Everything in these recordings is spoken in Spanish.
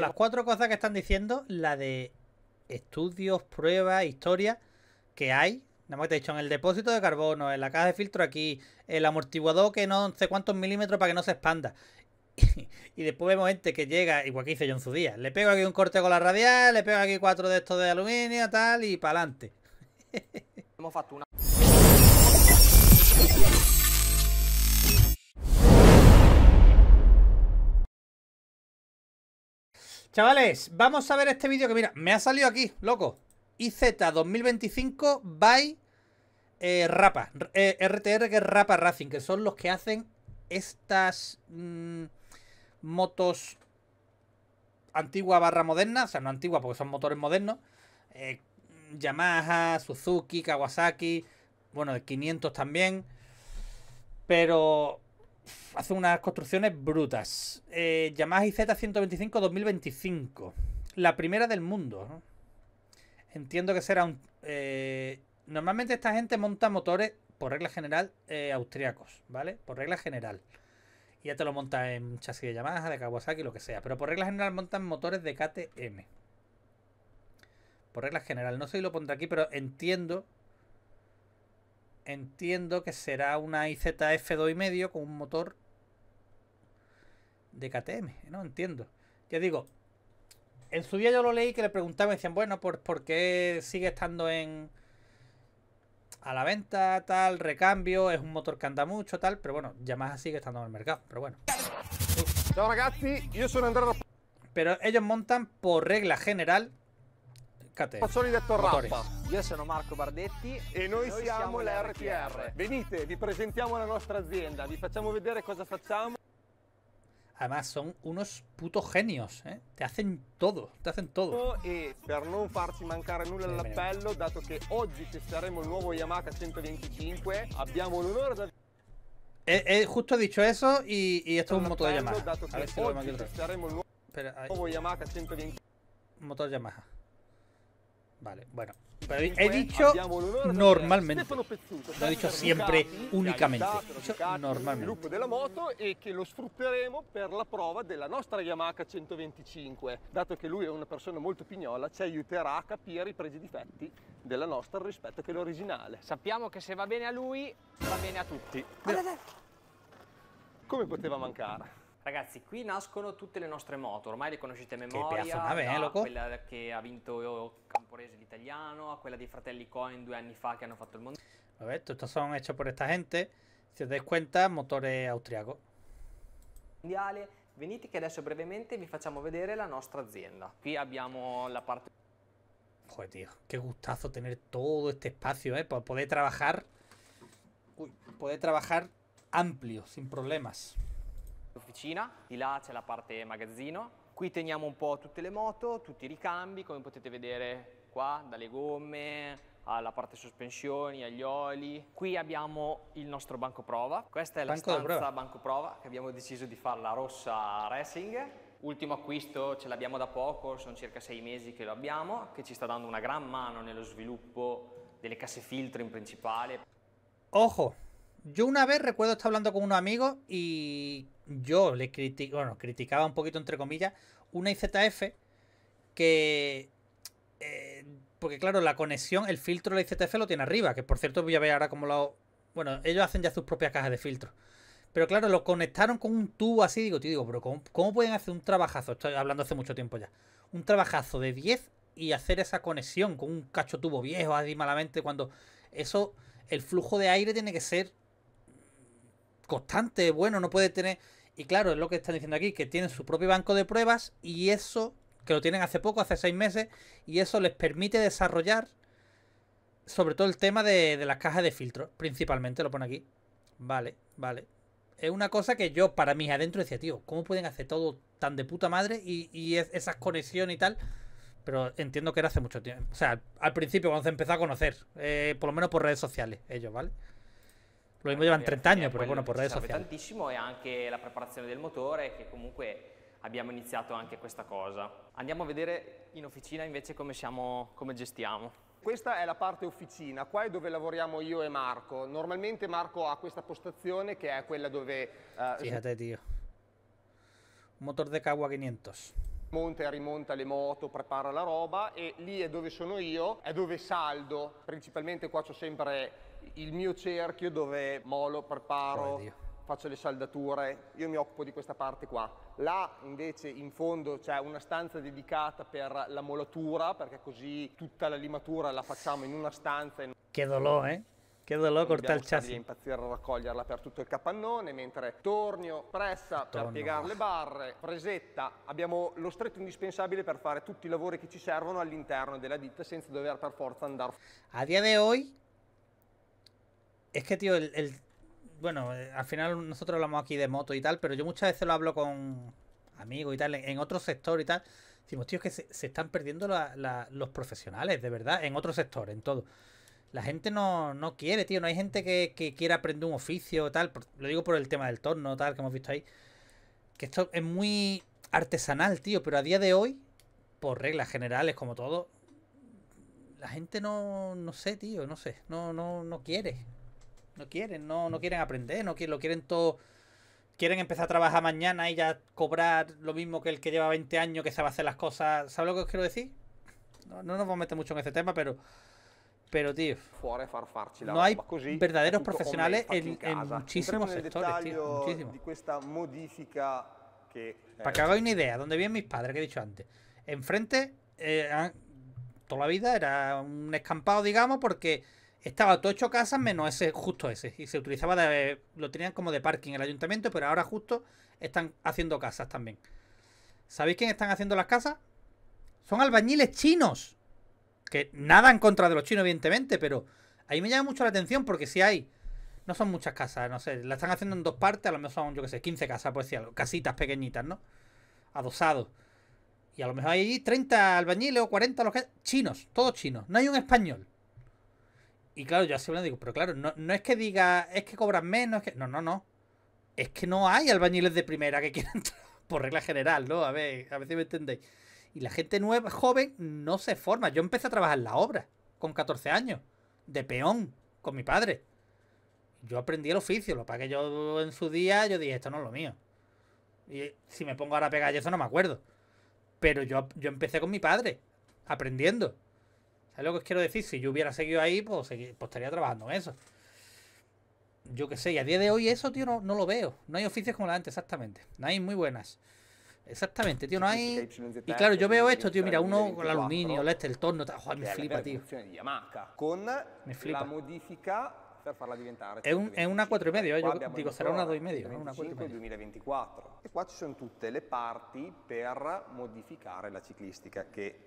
Las cuatro cosas que están diciendo, la de estudios, pruebas, historia que hay. Nada más que te he dicho, en el depósito de carbono, en la caja de filtro aquí, el amortiguador que no sé cuántos milímetros para que no se expanda. y después vemos gente que llega, igual que hice yo en su día. Le pego aquí un corte con la radial, le pego aquí cuatro de estos de aluminio, tal, y para adelante. Chavales, vamos a ver este vídeo que mira, me ha salido aquí, loco. IZ 2025 by eh, Rapa, eh, RTR que Rapa Racing, que son los que hacen estas mm, motos antigua barra moderna, o sea, no antigua porque son motores modernos. Eh, Yamaha, Suzuki, Kawasaki, bueno, de 500 también. Pero hace unas construcciones brutas. Eh, Yamaha IZ125 2025. La primera del mundo. Entiendo que será un... Eh, normalmente esta gente monta motores, por regla general, eh, austriacos, ¿vale? Por regla general. Y ya te lo monta en chasis de Yamaha, de Kawasaki, lo que sea. Pero por regla general montan motores de KTM. Por regla general. No sé si lo pondré aquí, pero entiendo entiendo que será una IZF 2,5 con un motor de KTM, ¿no? Entiendo. Ya digo, en su día yo lo leí que le preguntaban y decían, bueno, ¿por, ¿por qué sigue estando en a la venta, tal, recambio? Es un motor que anda mucho, tal, pero bueno, Yamaha sigue estando en el mercado, pero bueno. Ciao ragazzi, io sono Andrea Pero ellos montan por regla general KTM. Rappazzoli detto Motori. Rappa Io sono Marco Bardetti e noi, Noi siamo siamo la la RTR. RTR. Venite, vi presentiamo la nostra azienda, vi facciamo vedere cosa facciamo. Además, son unos putos genios, ¿eh? Te hacen todo, te hacen todo. E per non farci mancare nulla all'appello, dato che oggi testeremo il nuovo Yamaha 125, abbiamo l'onore di He, he justo dicho eso y, y esto es un motor de Yamaha. dato A che ver si lo il nuovo Yamaha 125. motor Yamaha. Vale, bueno. Pero he dicho normalmente. avere Stefano Pezzuto, Lo he dicho siempre, Ho la dicho normalmente. sviluppo della moto e che lo sfrutteremo per la prova della nostra Yamaha 125. Dato che lui è una persona molto pignola, ci aiuterà a capire i pregi e difetti della nostra rispetto che l'originale. Sappiamo che se va bene a lui, va bene a tutti. Come poteva mancare? Ragazzi, qui nascono tutte le nostre moto, ormai le conoscete a memoria, nave, eh, da quella che ha vinto Camporese l'italiano, a quella dei fratelli Cohen due anni fa che hanno fatto il. A ver, estos son hechos por esta gente. Si os dais cuenta, motores austriacos. mondiale. Venite che adesso brevemente vi facciamo vedere la nostra azienda. Qui abbiamo la parte Joder, tío, qué gustazo tener todo este espacio, ¿eh? Para poder trabajar. Uy, poder trabajar amplio, sin problemas. Officina, di là c'è la parte magazzino. Qui teniamo un po' tutte le moto, tutti i ricambi, come potete vedere qua, dalle gomme alla parte sospensioni, agli oli. Qui abbiamo il nostro banco prova. Questa è la Banco stanza prova. banco prova che abbiamo deciso di farla rossa racing. Ultimo acquisto ce l'abbiamo da poco, sono circa sei mesi che lo abbiamo, che ci sta dando una gran mano nello sviluppo delle casse filtro in principale. Ojo, yo una vez recuerdo estar hablando con unos amigos y yo le criti- bueno, criticaba un poquito, entre comillas, una IZF que... eh, porque claro, la conexión, el filtro de la IZF lo tiene arriba, que por cierto voy a ver ahora cómo lo... Bueno, ellos hacen ya sus propias cajas de filtro. Pero claro, lo conectaron con un tubo así, digo, tío, digo, pero ¿cómo, cómo pueden hacer un trabajazo? Estoy hablando hace mucho tiempo ya. Un trabajazo de 10 y hacer esa conexión con un cacho tubo viejo así malamente cuando eso, el flujo de aire tiene que ser constante, bueno, no puede tener... Y claro, es lo que están diciendo aquí, que tienen su propio banco de pruebas y eso, que lo tienen hace poco, hace seis meses, y eso les permite desarrollar sobre todo el tema de, las cajas de filtro, principalmente, lo pone aquí. Vale, vale. Es una cosa que yo, para mí, adentro decía, tío, ¿cómo pueden hacer todo tan de puta madre y, y es- esas conexiones y tal? Pero entiendo que era hace mucho tiempo. O sea, al principio, cuando se empezó a conocer, eh, por lo menos por redes sociales, ellos, ¿vale? Lo llevan 30 años, È pero quello bueno, che por ci redes serve sociales. tantissimo e anche la preparazione del motore che comunque abbiamo iniziato anche questa cosa. Andiamo a vedere in officina invece come, siamo, come gestiamo. Questa è la parte officina, qua è dove lavoriamo io e Marco. Normalmente Marco ha questa postazione che è quella dove eh, Fíjate, tío. Un motor de Kawa 500. monta e rimonta le moto, prepara la roba e lì è dove sono io, è dove saldo, principalmente qua c'ho sempre il mio cerchio dove molo, preparo, Oh, faccio le saldature, io mi occupo di questa parte qua. Là invece in fondo c'è una stanza dedicata per la molatura perché così tutta la limatura la facciamo in una stanza e non Qué dolor, ¿eh? Qué dolor cortar el dobbiamo stargli a chasis. impazzire a raccoglierla per tutto il capannone, mentre tornio, pressa per Torno. piegare le barre, presetta. Abbiamo lo stretto indispensabile per fare tutti i lavori che ci servono all'interno della ditta senza dover per forza andare A día de hoy, es que, tío, el, el- bueno, eh, al final nosotros hablamos aquí de moto y tal, pero yo muchas veces lo hablo con amigos y tal, en, otro sector y tal. Decimos, tío, es que se, se están perdiendo los profesionales, de verdad, en otro sector, en todo. La gente no, no quiere, tío, no hay gente que, que quiera aprender un oficio, tal. lo digo por el tema del torno, tal, que hemos visto ahí. Que esto es muy artesanal, tío, pero a día de hoy, por reglas generales, como todo, la gente no, no sé, tío, no sé, no, no, no quiere. No quieren, no, no quieren aprender, no quieren, lo quieren todo. Quieren empezar a trabajar mañana y ya cobrar lo mismo que el que lleva 20 años que sabe hacer las cosas. ¿Sabes lo que os quiero decir? No, no nos vamos a meter mucho en este tema, pero. Pero, tío. fuori a far farci la No hay verdaderos homemade, en- en muchísimos sectores, tío, eh, Para que hagáis una idea, donde viven mis padres, que he dicho antes. Enfrente, eh, toda la vida era un escampado, digamos, porque estaba todo hecho casas menos ese, justo ese. Y se utilizaba de. Lo tenían como de parking el ayuntamiento, pero ahora justo están haciendo casas también. ¿Sabéis quién están haciendo las casas? Son albañiles chinos. Que nada en contra de los chinos, evidentemente, pero ahí me llama mucho la atención porque si hay. No son muchas casas, no sé, la están haciendo en dos partes, a lo mejor son, yo qué sé, 15 casas, por decir algo, casitas pequeñitas, ¿no? Adosados. Y a lo mejor hay 30 albañiles o 40 los que... chinos, todos chinos, no hay un español. Y claro, yo así me digo, pero claro, no, no es que diga, es que cobran menos, es que. No, no, no. Es que no hay albañiles de primera que quieran por regla general, ¿no? A ver, a ver si me entendéis. Y la gente nueva, joven, no se forma. Yo empecé a trabajar en la obra con 14 años, de peón, con mi padre. Yo aprendí el oficio, lo que yo en su día yo dije, esto no es lo mío. Y si me pongo ahora a pegar eso no me acuerdo. Pero yo, yo empecé con mi padre, aprendiendo. ¿Sabes lo que os quiero decir? Si yo hubiera seguido ahí, pues, pues estaría trabajando en eso. Yo qué sé, y a día de hoy eso, tío, no, no lo veo. No hay oficios como la antes, exactamente. No hay muy buenas. Exactamente, tío, no hay... Y claro, yo veo esto, tío, mira, uno con el aluminio, el este, el torno, joder, me flipa, tío. Mi flipa. la modifica per farla diventare È un- è una 4,5, eh, Qua io dico, sarà una motore 2,5, non una 125 4,5. 2024 e qua ci sono tutte le parti per modificare la ciclistica che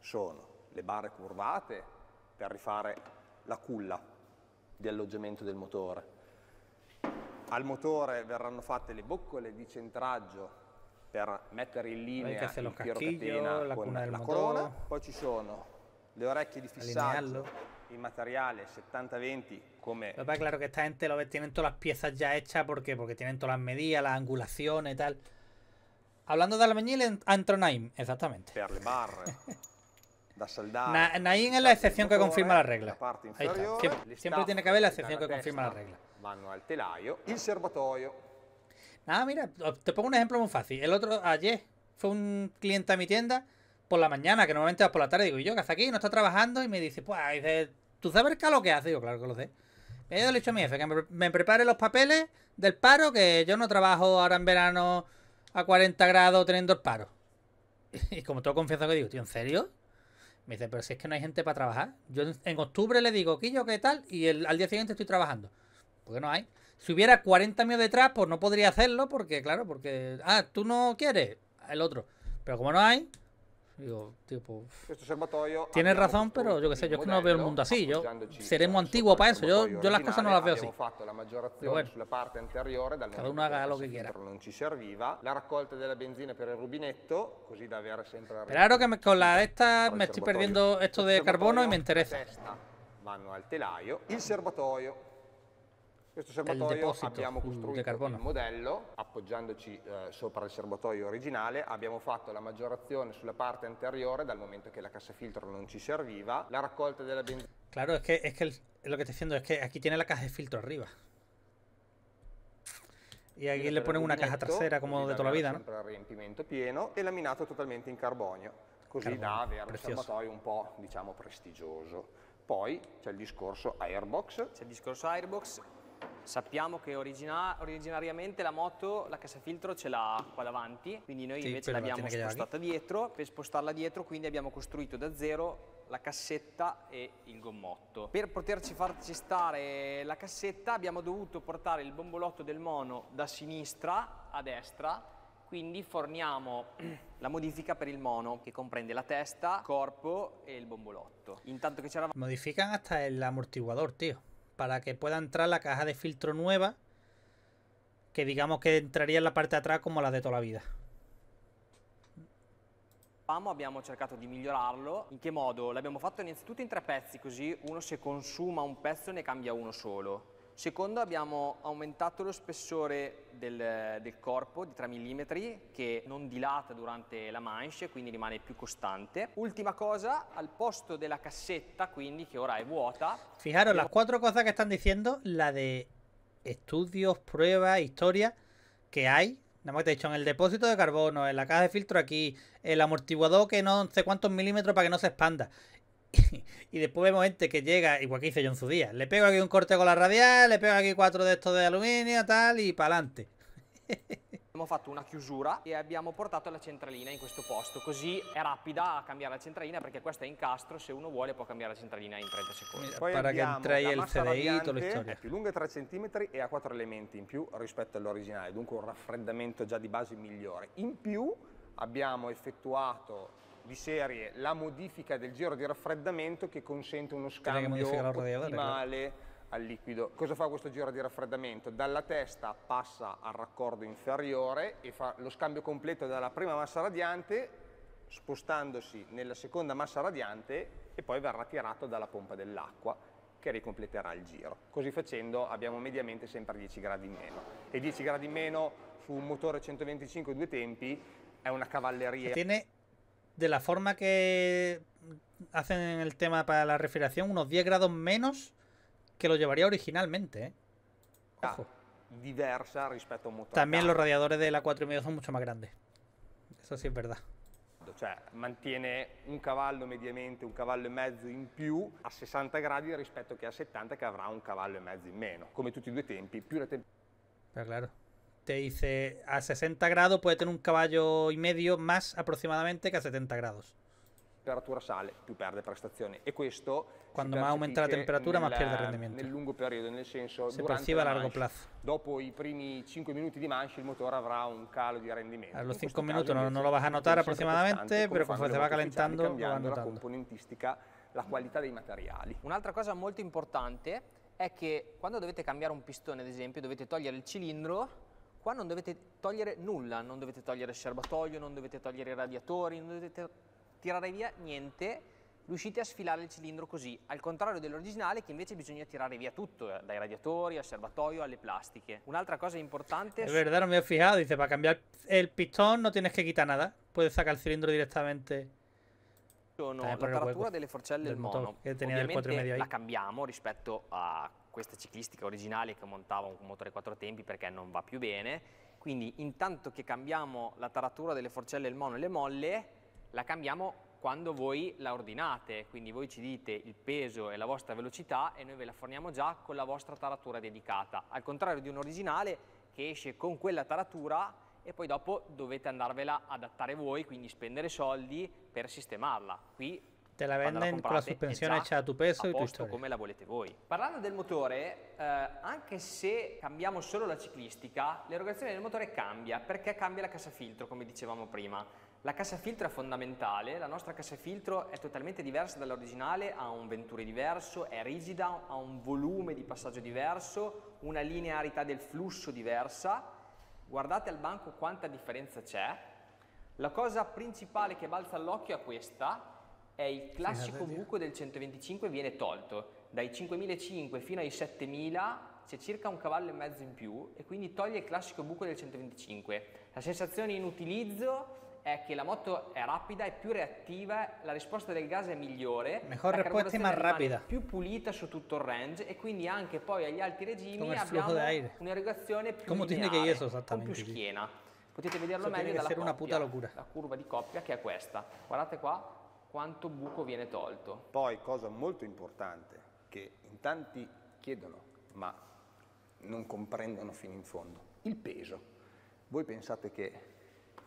sono le barre curvate per rifare la culla di alloggiamento del motore al motore verranno fatte le boccole di centraggio per mettere in linea il pirocatena la con la corona, poi ci sono le orecchie di fissaggio Alinearlo. in materiale 70-20 come Lo claro que esta gente lo ve, tienen todas las piezas ya hechas porque, porque tienen todas las medidas, las angulaciones y tal. Hablando de albañil, entró Naim, exactamente. per le barre. Na- Naim es la excepción que confirma la regla. Ahí está. Siempre- le tiene que haber la excepción que confirma la regla. Nada, mira, te pongo un ejemplo muy fácil. El otro, ayer, fue un cliente a mi tienda por la mañana, que normalmente vas por la tarde. Digo, ¿y yo qué hace aquí? No está trabajando. Y me dice, pues, dice, ¿tú sabes qué es lo que hace? Digo, claro que lo sé. Me he dicho a mi jefe que me, me prepare los papeles del paro, que yo no trabajo ahora en verano a 40 grados teniendo el paro. Y como todo confianza que digo, tío, ¿en serio? Me dice, pero si es que no hay gente para trabajar. Yo en, octubre le digo, Quillo, ¿qué tal? Y el- al día siguiente estoy trabajando. Porque no hay. Si hubiera 40 años detrás, pues no podría hacerlo, porque, claro, porque. Ah, tú no quieres, el otro. Pero como no hay, digo, serbatoio Tienes razón, pero yo qué sé, yo es que no veo el mundo así. Yo appoggiandoci, seré muy eh, antiguo sopra para eso. Yo, yo las cosas no las veo así. Pero bueno. Cada uno haga lo que quiera. non ci serviva, la raccolta della benzina per il rubinetto, così da avere sempre Claro que me- con la esta me estoy perdiendo esto de carbono y me serbatoio, interesa. vanno al telaio, il serbatoio questo serbatoio abbiamo costruito il modello appoggiandoci eh, sopra il serbatoio originale, abbiamo fatto la maggiorazione sulla parte anteriore dal momento che la cassa filtro non ci serviva, la raccolta della benzina Claro, es que, es que el- lo que estoy diciendo es que aquí tiene la caja de filtro arriba. Y aquí le ponen una caja trasera como de da toda la vida, ¿no? sempre il riempimento pieno e laminato totalmente in carbonio, così Carbonio, da avere prezioso. un serbatoio un po' diciamo prestigioso. Poi c'è il discorso Airbox, C'è il discorso Airbox. Sappiamo che origina- originariamente la moto, la casafiltro ce l'ha qua davanti, quindi noi Sì, invece l'abbiamo spostata dietro. Per spostarla dietro quindi abbiamo costruito da zero la cassetta e il gommotto. Per poterci farci stare la cassetta abbiamo dovuto portare il bombolotto del mono da sinistra a destra quindi forniamo la modifica per il mono che comprende la testa, il corpo e il bombolotto. Intanto che c'eravamo Modifican hasta el amortiguador, tío. Para que pueda entrar la caja de filtro nueva. Que digamos que entraría en la parte de atrás como la de toda la vida. abbiamo cercato di migliorarlo. In che modo? L'abbiamo fatto innanzitutto in tre pezzi, così uno se consuma un pezzo ne cambia uno solo. Secondo abbiamo aumentato lo spessore del, del corpo di 3 mm che non dilata durante la manche, quindi rimane più costante. Ultima cosa, al posto della cassetta, quindi che ora è vuota, Fijaros, las cuatro cosas que están diciendo, la de estudios, pruebas, historias que hay. Nada más que te he dicho, en el depósito de carbono, en la caja de filtro aquí, el amortiguador que no sé cuántos milímetros para que no se expanda. y después vemos gente que llega, igual que hice yo en su día. Le pego aquí un corte con la radial, le pego aquí cuatro de estos de aluminio, tal, y para adelante. abbiamo fatto una chiusura e abbiamo portato la centralina in questo posto, così è rapida a cambiare la centralina perché questo è incastro, se uno vuole può cambiare la centralina in 30 secondi. Mira, Poi para la el massa CDI historia. è più lunga 3 cm e ha 4 elementi in più rispetto all'originale, dunque un raffreddamento già di base migliore. In più abbiamo effettuato di serie la modifica del giro di raffreddamento che consente uno scambio ottimale al liquido. Cosa fa questo giro di raffreddamento? Dalla testa passa al raccordo inferiore e fa lo scambio completo dalla prima massa radiante spostandosi nella seconda massa radiante e poi verrà tirato dalla pompa dell'acqua che ricompleterà il giro. Così facendo abbiamo mediamente sempre 10 gradi in meno e 10 gradi in meno su un motore 125 due tempi è una cavalleria. Tiene, de la forma que hacen en el tema para la refrigeración, unos 10 grados menos que lo llevaría originalmente. ¿eh? Ojo. diversa rispetto a un motore También los radiadores de la 4,5 son mucho más grandes. Eso sí es verdad. cioè mantiene un cavallo mediamente, un cavallo e mezzo in più a 60 gradi rispetto che a 70 che avrà un cavallo e mezzo in meno, come tutti e due tempi, più la Pero claro. Te dice a 60 grados puede tener un caballo y medio más aproximadamente que a 70 grados. temperatura sale, più perde prestazione e questo Quando más aumenta la temperatura, más nel- pierde rendimiento. Nel lungo periodo, nel senso Se percibe a la largo manche, plazo. Dopo i primi 5 minuti di manche il motore avrà un calo di rendimento. A los In questo cinco minutos caso no- invece no lo vas a il notar motore è sempre aproximadamente, costante, come pero fanno conforme le va calentando, lo vas cambiando la notando. componentistica, la qualità dei materiali. Un'altra cosa molto importante è che quando dovete cambiare un pistone, ad esempio, dovete togliere il cilindro, qua non dovete togliere nulla, non dovete togliere il serbatoio, non dovete togliere i radiatori, non dovete tirare via niente, riuscite a sfilare il cilindro così, al contrario dell'originale che invece bisogna tirare via tutto, eh, dai radiatori al serbatoio alle plastiche. Un'altra cosa importante Es verdad, no me he fijado. Dice, para cambiar el pistón no tienes que quitar nada. Puedes sacar el cilindro directamente. Sono Dai, la taratura delle forcelle del mono. che tenia del Ovviamente 4,5 ahí. la cambiamo rispetto a questa ciclistica originale che montava un motore 4 tempi perché non va più bene. Quindi intanto che cambiamo la taratura delle forcelle del mono e le molle, la cambiamo quando voi la ordinate, quindi voi ci dite il peso e la vostra velocità e noi ve la forniamo già con la vostra taratura dedicata, al contrario di un originale che esce con quella taratura e poi dopo dovete andarvela adattare voi, quindi spendere soldi per sistemarla. Qui Te la venden con la comprate è suspensione già hecha a tu peso a y tu posto historia. come la volete voi. Parlando del motore, eh, anche se cambiamo solo la ciclistica, l'erogazione del motore cambia perché cambia la cassafiltro, come dicevamo prima. La cassafiltro è fondamentale, la nostra cassafiltro è totalmente diversa dall'originale, ha un venture diverso, è rigida, ha un volume di passaggio diverso, una linearità del flusso diversa. Guardate al banco quanta differenza c'è. La cosa principale che balza all'occhio è questa, è il classico buco del 125 viene tolto. Dai 5.500 fino ai 7.000 c'è circa un cavallo e mezzo in più e quindi toglie il classico buco del 125. La sensazione in utilizzo è che la moto è rapida, è più reattiva, la risposta del gas è migliore, Mejor la respuesta más rápida. più pulita su tutto il range e quindi anche poi agli alti regimi Come il abbiamo flujo de aire. un'irrigazione più Come tiene che lineare, eso con esattamente, più sì. schiena. Potete vederlo Eso meglio che dalla essere una coppia, puta locura. la curva di coppia che è questa. Guardate qua quanto buco viene tolto. Poi, cosa molto importante, che in tanti chiedono, ma non comprendono fino in fondo, il peso. Voi pensate che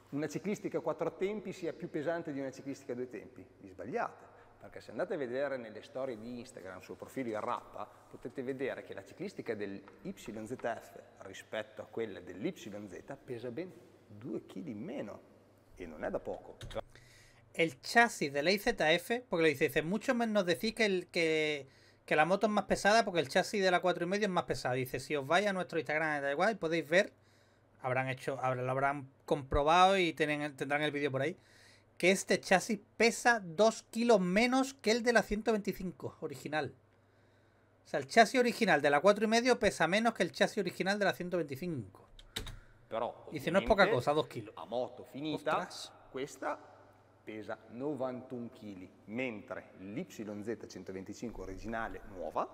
una ciclistica a quattro tempi sia più pesante di una ciclistica a due tempi? Vi sbagliate, perché se andate a vedere nelle storie di Instagram sul profilo in rappa, potete vedere che la ciclistica dell'YZF rispetto a quella dell'YZ pesa ben 2 kg in meno e non è da poco. El chasis de la IZF, porque dice, dice, mucho menos decís que, el, que, que la moto es más pesada porque el chasis de la 4,5 es más pesado. Dice, si os vais a nuestro Instagram, da igual, podéis ver, habrán hecho, lo habrán comprobado y tienen, tendrán el vídeo por ahí, que este chasis pesa 2 kilos menos que el de la 125 original. O sea, el chasis original de la 4,5 pesa menos que el chasis original de la 125. Però, Dice, no es poca cosa, 2 kilos. A moto finita, Ostras. questa pesa 91 kg, mentre l'YZ 125 originale nuova,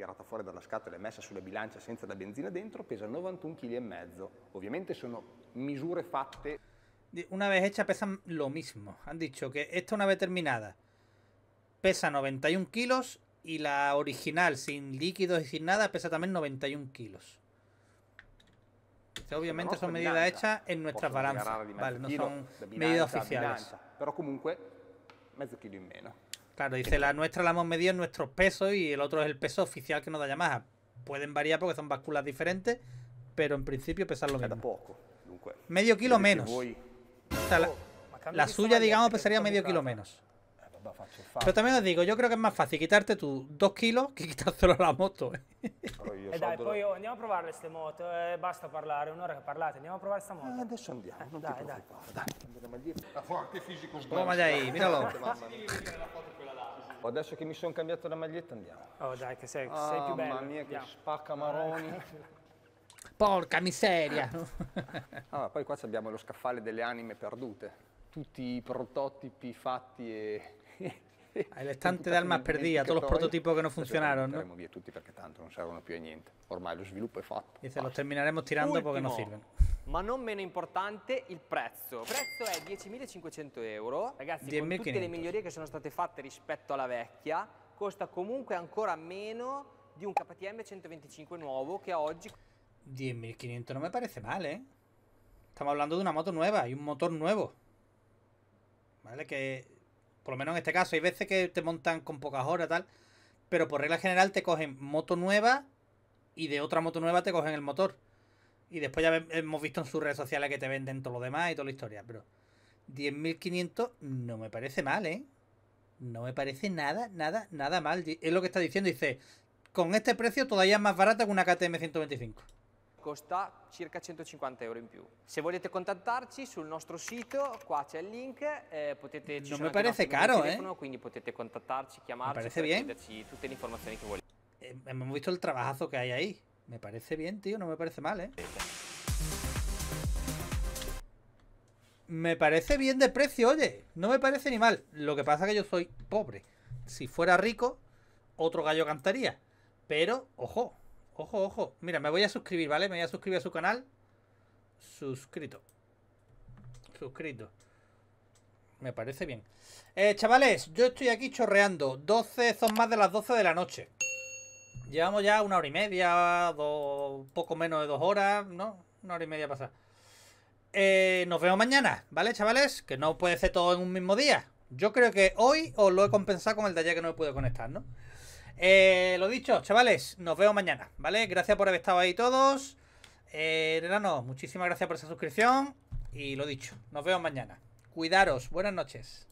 tirata fuori dalla scatola e messa sulla bilancia senza la benzina dentro, pesa 91 kg e. Ovviamente sono misure fatte Una vez hecha pesan lo mismo. Han dicho que esta una vez terminada pesa 91 kilos y la original sin líquidos y sin nada pesa también 91 kilos. Obviamente nostra son medidas bilancia. hechas en nuestras balanzas. Vale, no son medidas bilancia, però comunque mezzo chilo in meno. Claro, dice, la nuestra la hemos medido en nuestros pesos y el otro es el peso oficial que nos da Yamaha. Pueden variar porque son básculas diferentes, pero en principio pesan lo mismo. Medio kilo menos. O sea, la, di suya, digamos, pesaría medio kilo menos. eh, faccio il Pero también os digo, yo creo que es más fácil quitarte tú dos kilos que quitárselo a la moto. eh. E so dai, poi oh, andiamo a provare queste moto, eh, basta parlare, un'ora che parlate, andiamo a provare sta Eh, moto. adesso andiamo, non dai, ti preoccupare, dai. Forte fisico Toma ahí, míralo. Adesso che mi sono cambiato la maglietta andiamo. Oh dai, che sei, sei più bello. Mamma mia che Andiamo. spacca maroni. Porca miseria. Ah, poi qua abbiamo lo scaffale delle anime perdute. Tutti i prototipi fatti e... El estante de almas perdidas, todos los prototipos que no funcionaron, ¿no? Li via tutti perché tanto non servono più a niente. Ormai lo sviluppo è fatto. Dice, los terminaremos tirando porque no Ultimo, sirven. Ma non meno importante il prezzo. Il prezzo è 10.500 euro. Ragazzi, con tutte 10.500. le migliorie che sono state fatte rispetto alla vecchia, costa comunque ancora meno di un KTM 125 nuovo che oggi 10.500 no me parece mal, ¿eh? Estamos hablando de una moto nueva y un motor nuevo. ¿Vale? Que, por lo menos en este caso, hay veces que te montan con pocas horas, tal. Pero por regla general te cogen moto nueva y de otra moto nueva te cogen el motor. Y después ya hemos visto en sus redes sociales que te venden todo lo demás y toda la historia. Pero 10.500 no me parece mal, ¿eh? No me parece nada, nada, nada mal. Es lo que está diciendo. Dice, con este precio todavía es más barata que una KTM 125. costa circa 150 euro in più. Se volete contattarci sul nostro sito, qua c'è il link, eh, potete, ci Non mi di caro, eh. telefono, quindi potete contattarci, chiamarci chiederci tutte le informazioni che volete. Eh, hemos visto el trabajazo que hay ahí. Me parece bien, tío, no me parece mal, ¿eh? Me parece bien de precio, oye. No me parece ni mal. Lo que pasa es que yo soy pobre. Si fuera rico, otro gallo cantaría. Pero, ojo, ojo, ojo. Mira, me voy a suscribir, ¿vale? Me voy a suscribir a su canal. Suscrito. Suscrito. Me parece bien. Eh, chavales, yo estoy aquí chorreando. 12, son más de las 12 de la noche. Llevamos ya una hora y media, dos, poco menos de dos horas, ¿no? Una hora y media pasada. Eh, nos vemos mañana, ¿vale, chavales? Que no puede ser todo en un mismo día. Yo creo que hoy os lo he compensado con el de ayer que no me pude conectar, ¿no? Eh, lo dicho, chavales, nos vemos mañana, ¿vale? Gracias por haber estado ahí todos. Eh, muchísimas gracias por esa suscripción. Y lo dicho, nos vemos mañana. Cuidaros, buenas noches.